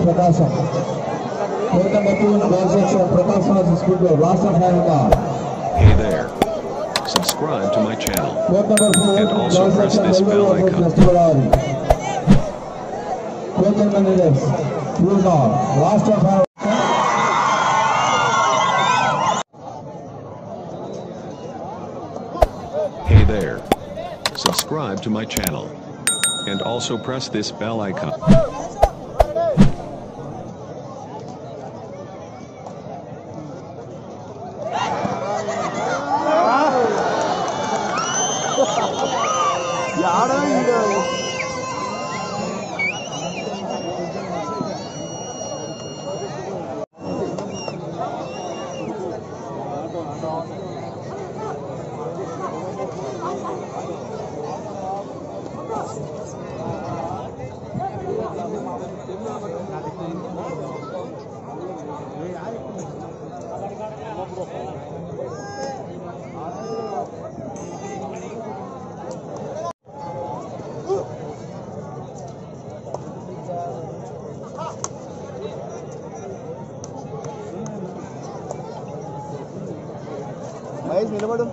Prakasham. Court number two in girls section, Prakasham versus Kudu. Last and final call. Hey there. Subscribe to my channel. Court number four in And also press this bell icon. West Godavari. Court and managers, please on. Last and final. Hey there. Subscribe to my channel. And also press this bell icon. Mahesh నిలబడు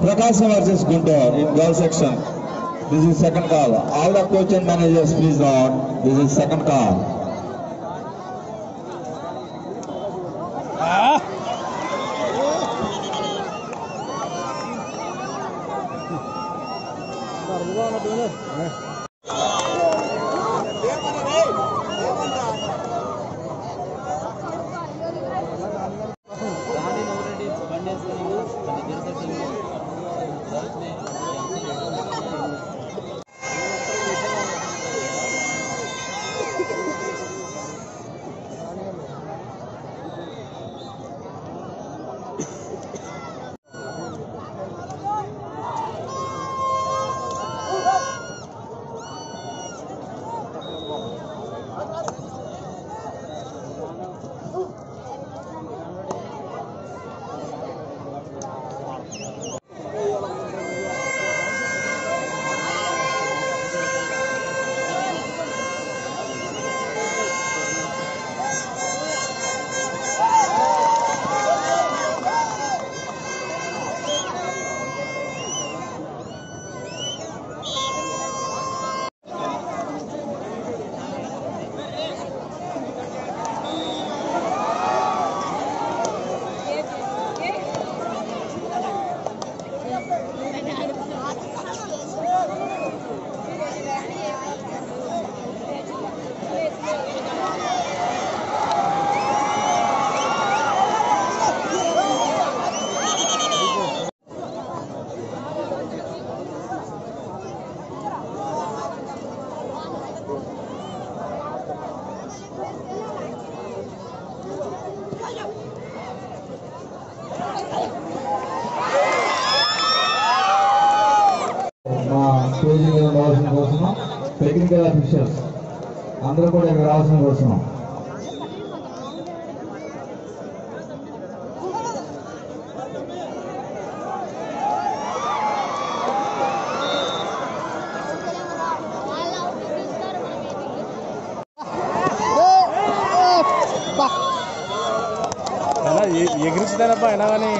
Prakasham versus Guntur in girls section. This is second call. All the coach and managers, please on. This is second call. మా రావాల్సిన technical officials అందరూ కూడా ఇక్కడ రావాల్సిన కోసము ఎగిరించుతానబ్బా అయినా కానీ